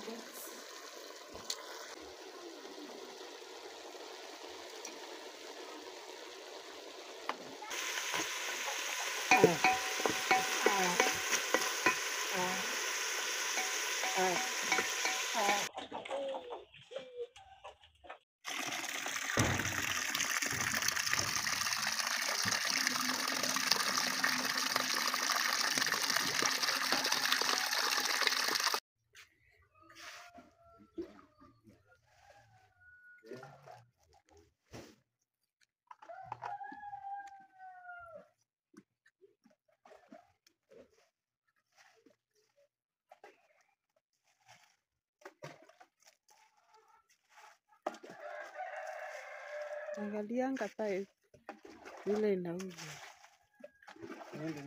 boots. Angalianga pipe vile inauzwa. Niende.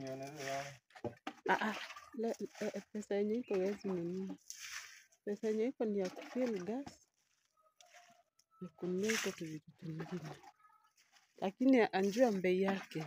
Ah, ah, le- eh, pesa yenye iko huwezi nunua. Pesa yenye iko ni ya kufill gas na kununua iko tu vitu vingine, lakini anjua bei yake.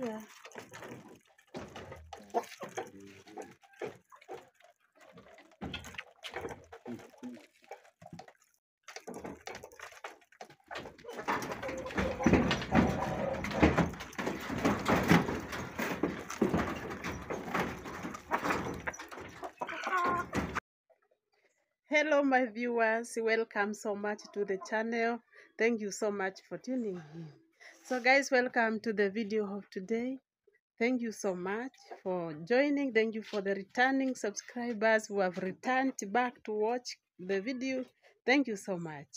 Jua Hello, my viewers. Welcome so much to the channel. Thank you so much for tuning in. So, guys, welcome to the video of today. Thank you so much for joining. Thank you for the returning subscribers who have returned back to watch the video. Thank you so much.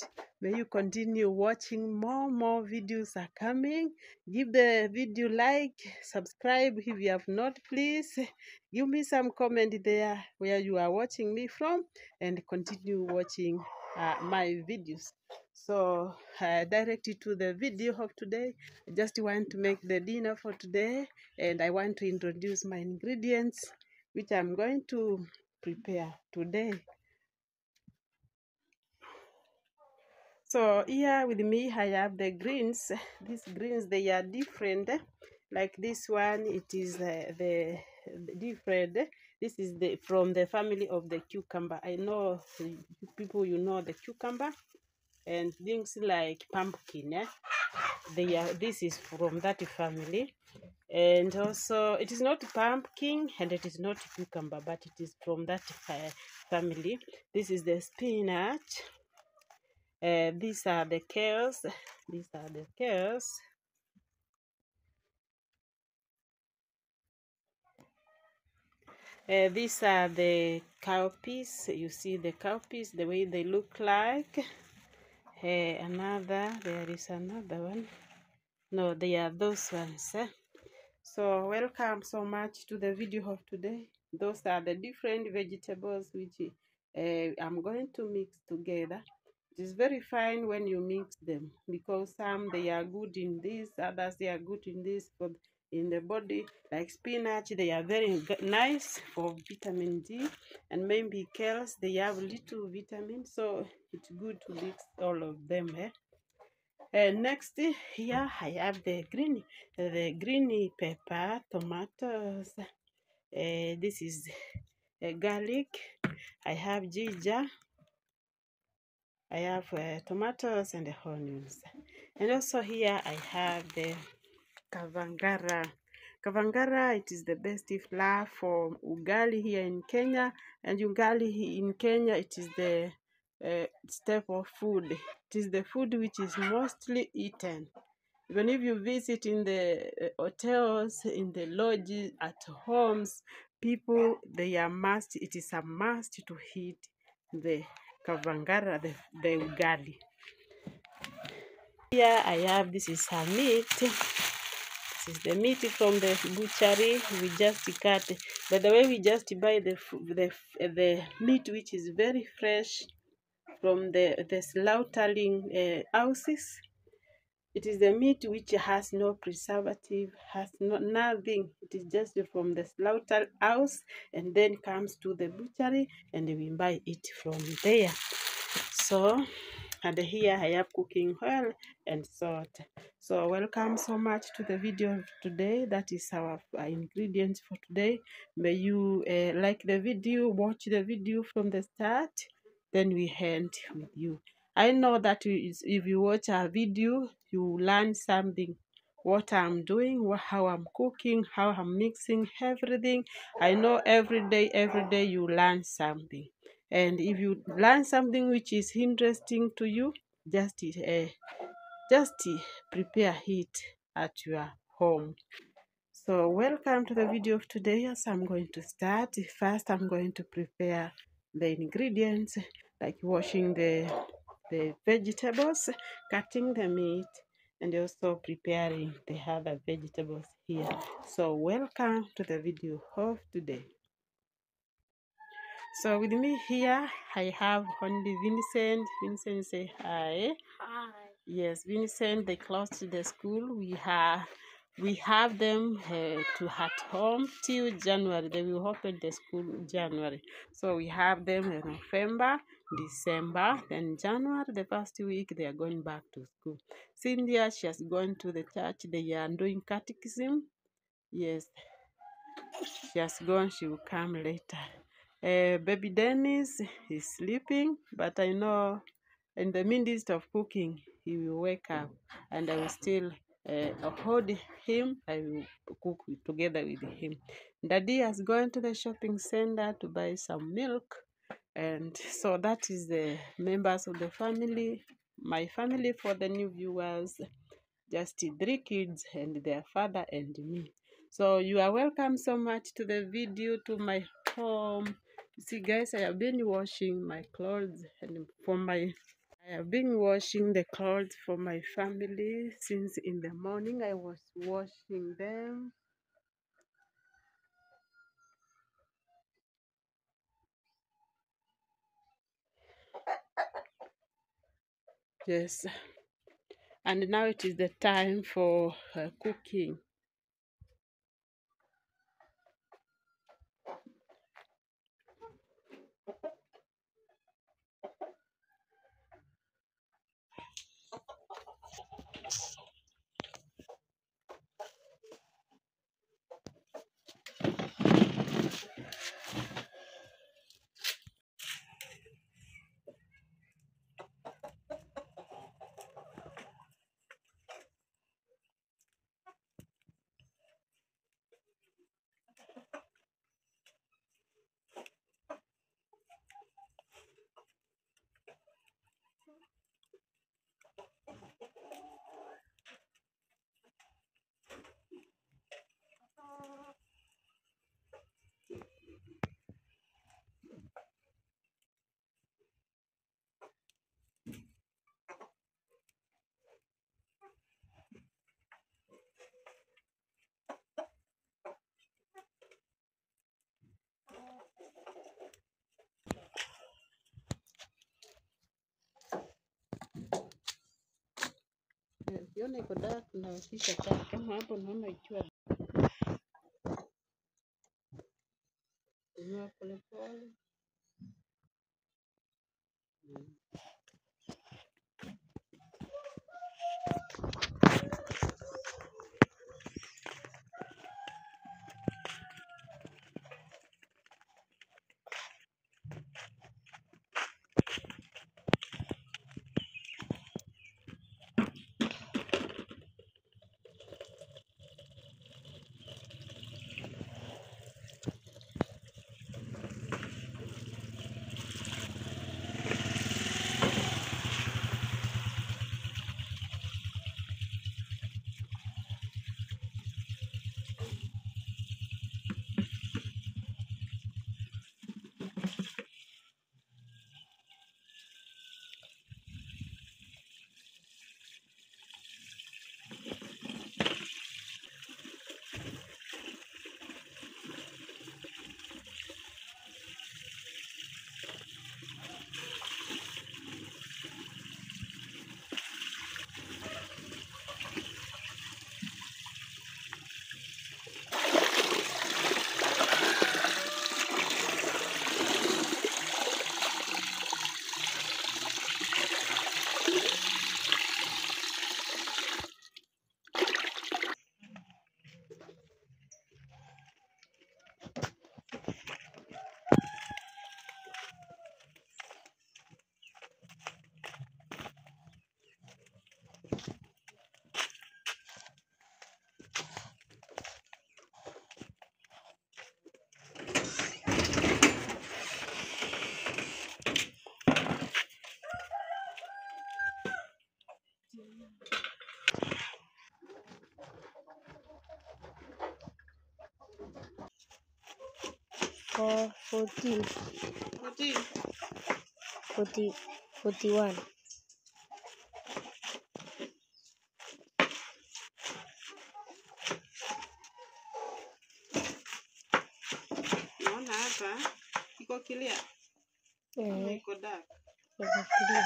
May you continue watching more more videos are coming. Give the video like, subscribe if you have not, please. Give me some comment there where you are watching me from and continue watching uh, my videos. So uh, directly to the video of today. I just want to make the dinner for today and I want to introduce my ingredients which I'm going to prepare today. So here with me I have the greens. These greens they are different. Like this one, it is uh, the different. This is the from the family of the cucumber. I know people you know the cucumber and things like pumpkin. Eh? They are. This is from that family. And also, it is not pumpkin and it is not cucumber, but it is from that uh, family. This is the spinach. Uh, these are the kales. These are the kales. Uh, these are the cowpeas. You see the cowpeas, the way they look like. Uh, another, there is another one. No, they are those ones. Eh? So welcome so much to the video of today. Those are the different vegetables which uh, I'm going to mix together. It is very fine when you mix them because some they are good in this, others they are good in this for in the body. Like spinach, they are very nice for vitamin D, and maybe kales they have little vitamin, so it's good to mix all of them. Eh? Uh, next here I have the green, the green pepper, tomatoes. Uh, this is uh, garlic. I have ginger. I have uh, tomatoes and the onions. And also here I have the kavangara. Kavangara, it is the best flour for ugali here in Kenya. And ugali in Kenya, it is the uh, of food. It is the food which is mostly eaten. Even if you visit in the uh, hotels, in the lodges, at homes, people, they are must, it is a must to eat the kavangara, the, the ugali. Here I have, this is a meat. Is the meat from the butchery. We just cut. By the way, we just buy the the the meat which is very fresh from the the slaughtering uh, houses. It is the meat which has no preservative, has no nothing. It is just from the slaughter house and then comes to the butchery and we buy it from there. So, and here I have cooking oil and salt. So, welcome so much to the video of today. That is our ingredients for today. May you uh, like the video, watch the video from the start, then we end with you. I know that if you watch our video, you learn something. What I'm doing, how I'm cooking, how I'm mixing everything. I know every day, every day you learn something. And if you learn something which is interesting to you, just uh, just prepare it at your home. So welcome to the video of today. As I'm going to start, first I'm going to prepare the ingredients like washing the the vegetables, cutting the meat, and also preparing the other vegetables here. So welcome to the video of today. So with me here, I have only Vincent. Vincent say hi. Hi. Yes, Vincent, they closed the school. We have we have them uh, to at home till January. They will open the school January. So we have them in November, December, then January, the first week they are going back to school. Cynthia, she has gone to the church. They are doing catechism. Yes, she has gone. She will come later. Uh, baby Dennis is sleeping, but I know in the midst of cooking, he will wake up and I will still uh, hold him. I will cook together with him. Daddy has gone to the shopping center to buy some milk. And so that is the members of the family, my family for the new viewers, just three kids and their father and me. So you are welcome so much to the video, to my home, See, guys, I have been washing my clothes and for my. I have been washing the clothes for my family since in the morning. I was washing them. Yes, and now it is the time for uh, cooking. Nimeviona iko dark na taa kama hapo naona ikiwa pole pole for 14, 14. 40, 41. Naona hapa iko clear Eh, iko dark. Iko Haya,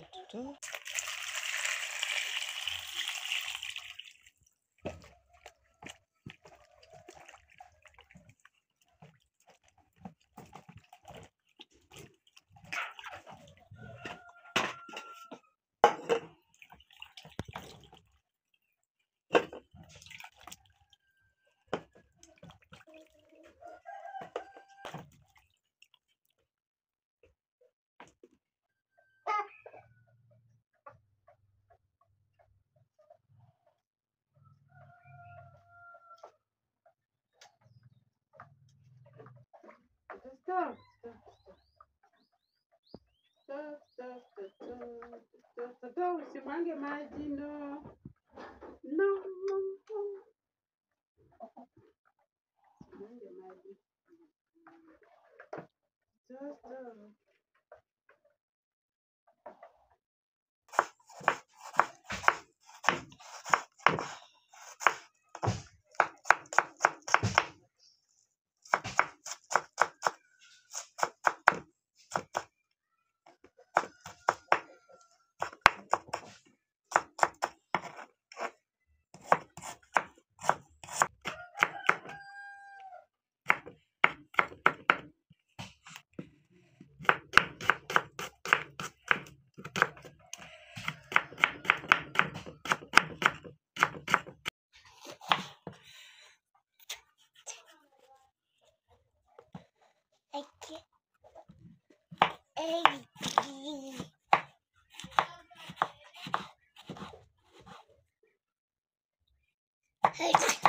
tout, tout. Usimwange maji no. No, no, no. Usimwange maji. Stop, stop. Hey.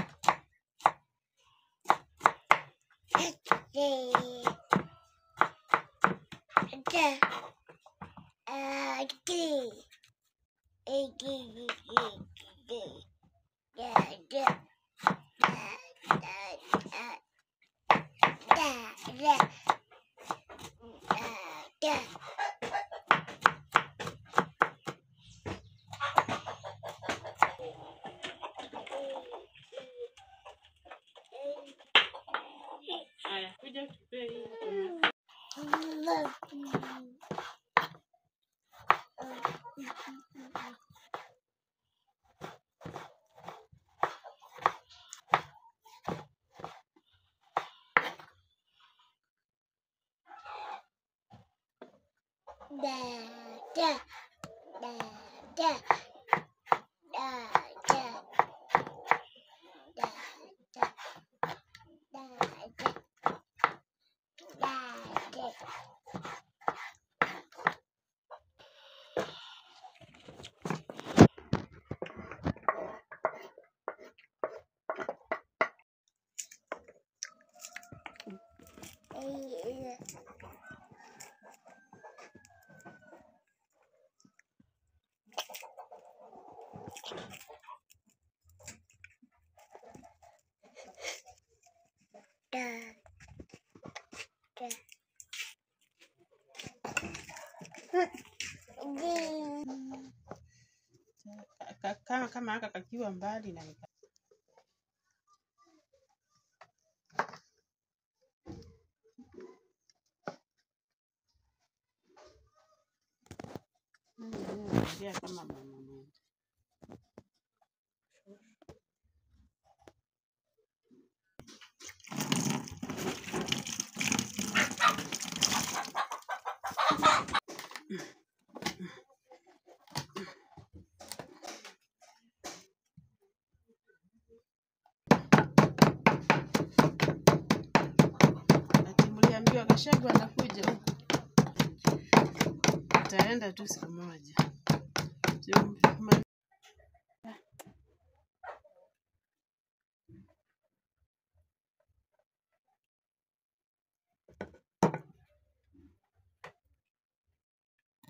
Bye. Kama aka kakiwa mbali na mm, mm, mm, kama tu siku moja.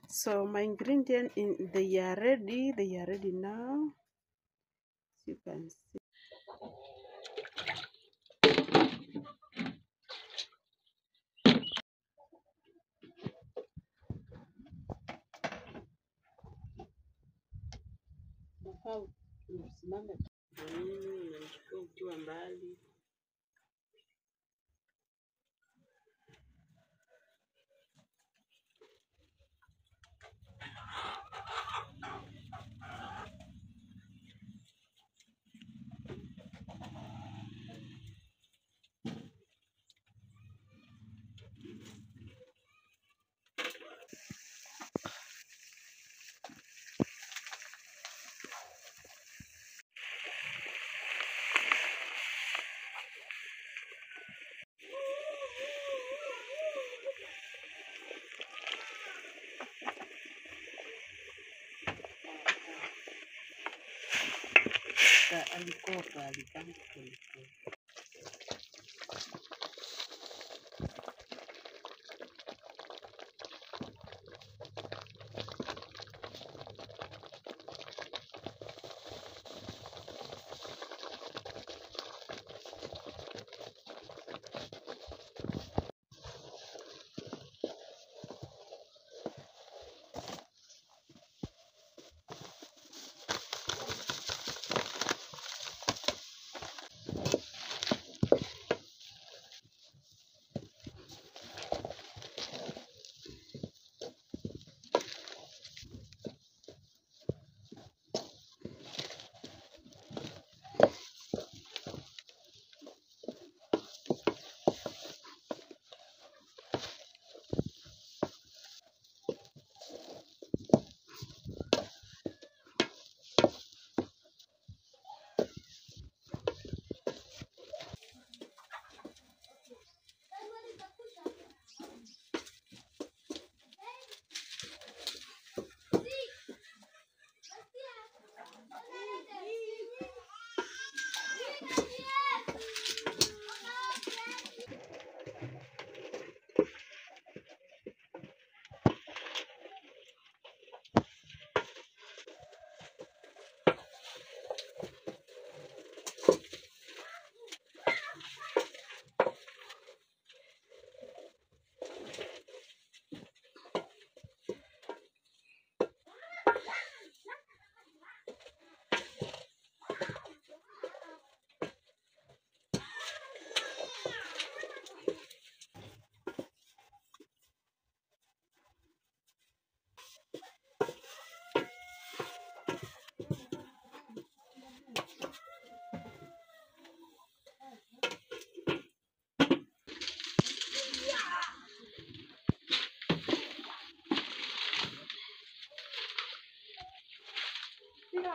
So my ingredient in they are ready. They are ready now. You can see. Unafaa usimame kwa nini unanichukua ukiwa mbali. Aliko pa, alikang.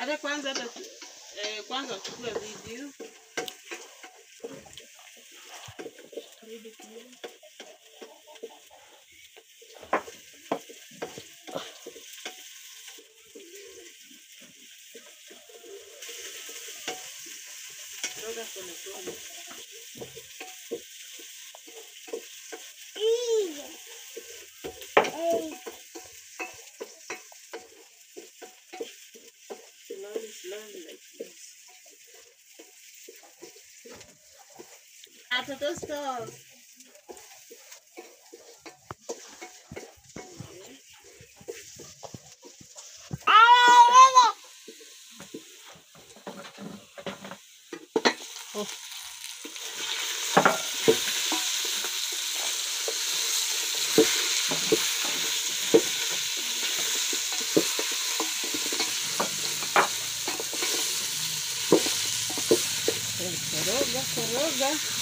Hata kwanza hata eh, kwanza uchukue video. Rudi kidogo. Roga Coroga, coroga.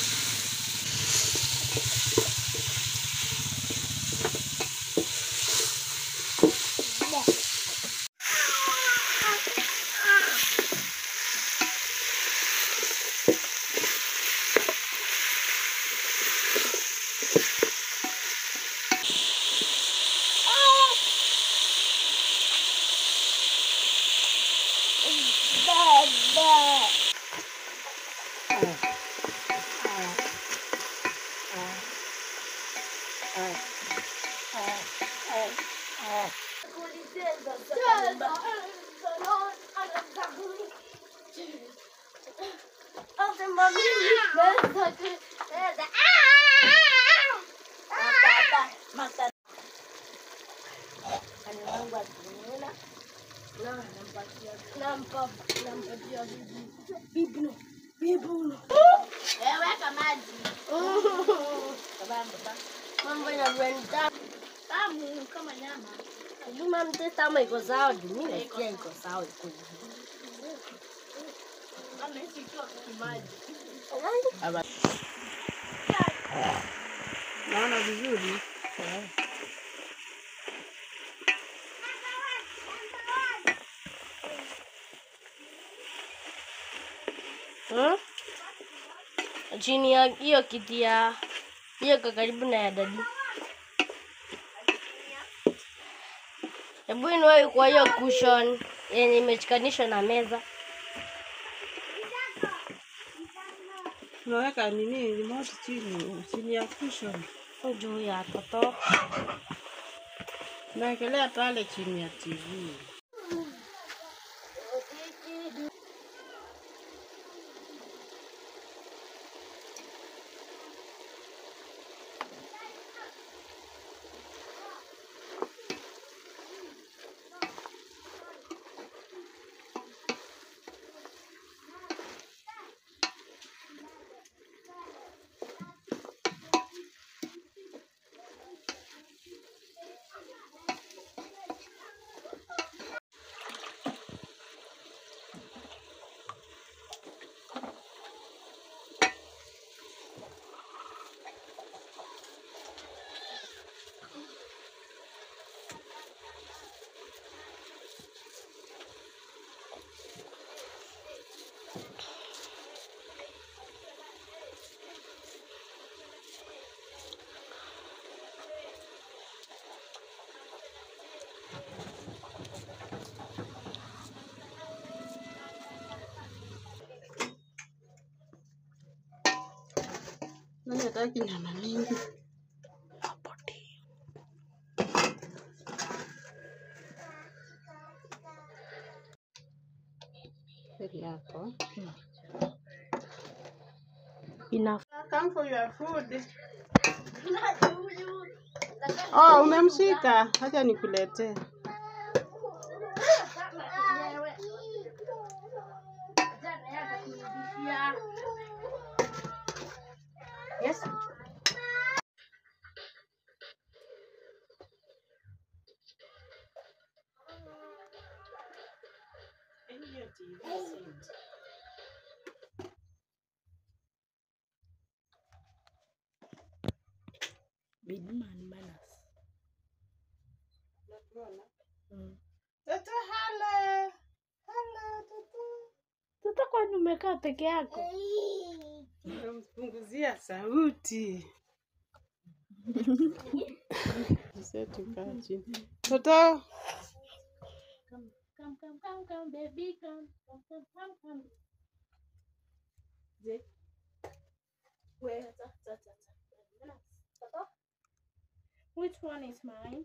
nampatia iko sawa, dunia pia iko sawa, iko naona vizuri. Hmm? Chini ya hiyo kiti ya hiyo kwa karibu na ya dadi. Hebu inua kwa hiyo cushion yenye imechikanishwa na meza. Unaweka nini remote chini chini ya cushion. Juu ya toto. Naekelea pale chini ya TV. Nani hataki nyama mingi? Hili hapo. Enough. For your food. Oh, umemshika? Acha nikuletee. Mm. Tata hala. Hala tata. Sasa kwani umekaa peke yako? Nampunguzia sauti. Sasa tukaa chini. Toto, Come, come, come, come, come, baby, come, come, come, come, come. Je, where ta, ta, ta, ta. Toto? Which one is mine?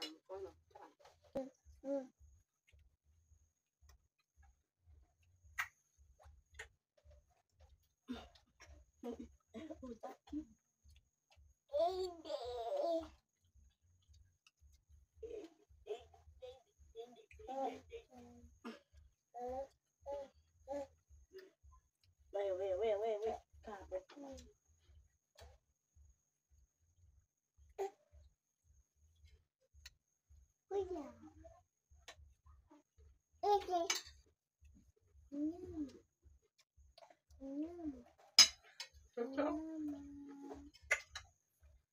Tamam oğlum tamam. Hı. Wait, wait, wait, wait, wait. Cocok.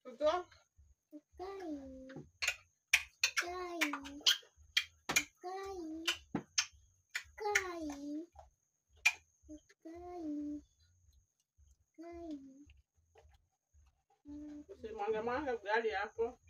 Cocok. gali manda.